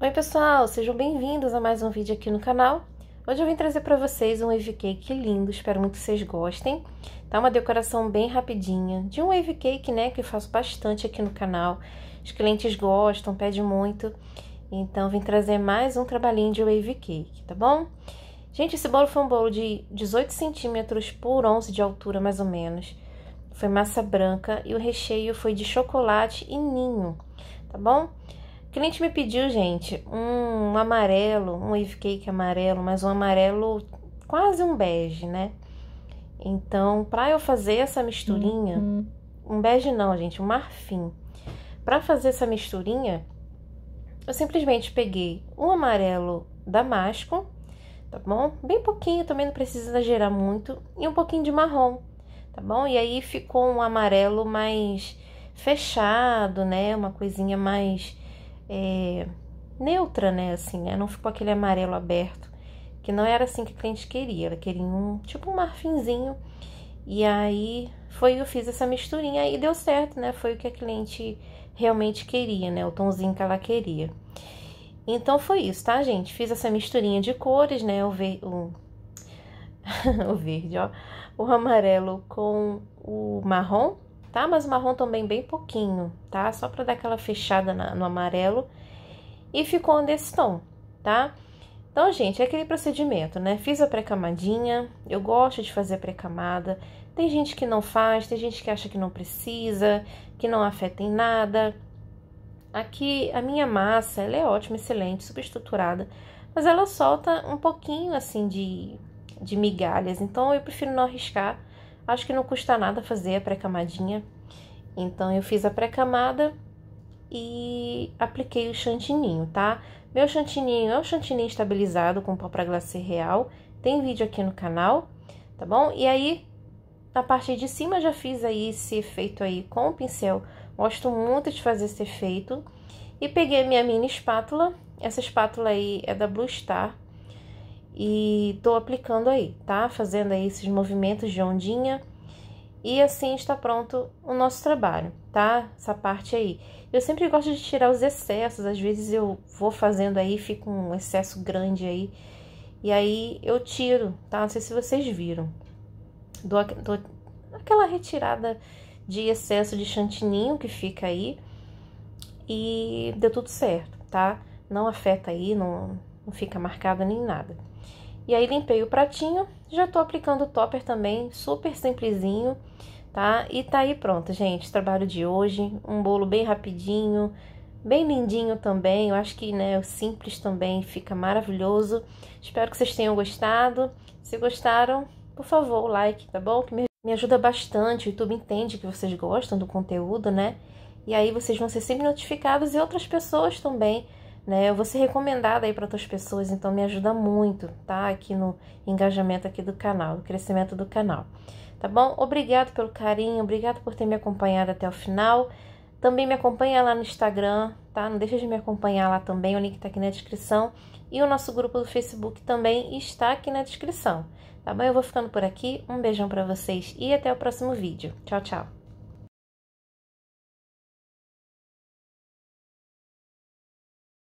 Oi pessoal, sejam bem-vindos a mais um vídeo aqui no canal. Hoje eu vim trazer para vocês um wave cake lindo, espero muito que vocês gostem. Tá uma decoração bem rapidinha, de um wave cake, né, que eu faço bastante aqui no canal. Os clientes gostam, pedem muito, então vim trazer mais um trabalhinho de wave cake, tá bom? Gente, esse bolo foi um bolo de 18 centímetros por 11 de altura, mais ou menos. Foi massa branca e o recheio foi de chocolate e ninho, tá bom? Cliente me pediu, gente, um amarelo, um wave cake amarelo, mas um amarelo quase um bege, né? Então, para eu fazer essa misturinha, uhum. um bege não, gente, um marfim. Para fazer essa misturinha, eu simplesmente peguei um amarelo damasco, tá bom? Bem pouquinho, também não precisa exagerar muito, e um pouquinho de marrom, tá bom? E aí ficou um amarelo mais fechado, né? Uma coisinha mais é, neutra, né? Assim, né? Não ficou aquele amarelo aberto, que não era assim que a cliente queria. Ela queria um tipo um marfinzinho. E aí foi eu fiz essa misturinha e deu certo, né? Foi o que a cliente realmente queria, né? O tomzinho que ela queria. Então foi isso, tá, gente? Fiz essa misturinha de cores, né? O, ver... o... o verde, ó. O amarelo com o marrom tá? Mas marrom também bem pouquinho, tá? Só para dar aquela fechada na, no amarelo. E ficou nesse tom, tá? Então, gente, é aquele procedimento, né? Fiz a pré-camadinha, eu gosto de fazer pré-camada. Tem gente que não faz, tem gente que acha que não precisa, que não afeta em nada. Aqui, a minha massa, ela é ótima, excelente, superestruturada, mas ela solta um pouquinho, assim, de, de migalhas. Então, eu prefiro não arriscar Acho que não custa nada fazer a pré-camadinha. Então, eu fiz a pré-camada e apliquei o chantininho, tá? Meu chantininho é o chantininho estabilizado com pó para glacê real. Tem vídeo aqui no canal, tá bom? E aí, na parte de cima, já fiz aí esse efeito aí com o pincel. Gosto muito de fazer esse efeito. E peguei minha mini espátula. Essa espátula aí é da Blue Star e tô aplicando aí, tá? Fazendo aí esses movimentos de ondinha e assim está pronto o nosso trabalho, tá? Essa parte aí. Eu sempre gosto de tirar os excessos, às vezes eu vou fazendo aí, fica um excesso grande aí, e aí eu tiro, tá? Não sei se vocês viram. Dou, dou aquela retirada de excesso de chantininho que fica aí e deu tudo certo, tá? Não afeta aí, não, não fica marcada nem nada. E aí limpei o pratinho, já tô aplicando o topper também, super simplesinho, tá? E tá aí pronto, gente, trabalho de hoje, um bolo bem rapidinho, bem lindinho também, eu acho que, né, o simples também fica maravilhoso. Espero que vocês tenham gostado, se gostaram, por favor, like, tá bom? Que me ajuda bastante, o YouTube entende que vocês gostam do conteúdo, né? E aí vocês vão ser sempre notificados e outras pessoas também né? Eu vou ser recomendada aí para outras pessoas, então me ajuda muito, tá? Aqui no engajamento aqui do canal, no crescimento do canal. Tá bom? Obrigado pelo carinho, obrigado por ter me acompanhado até o final. Também me acompanha lá no Instagram, tá? Não deixa de me acompanhar lá também, o link tá aqui na descrição. E o nosso grupo do Facebook também está aqui na descrição. Tá bom? Eu vou ficando por aqui. Um beijão para vocês e até o próximo vídeo. Tchau, tchau.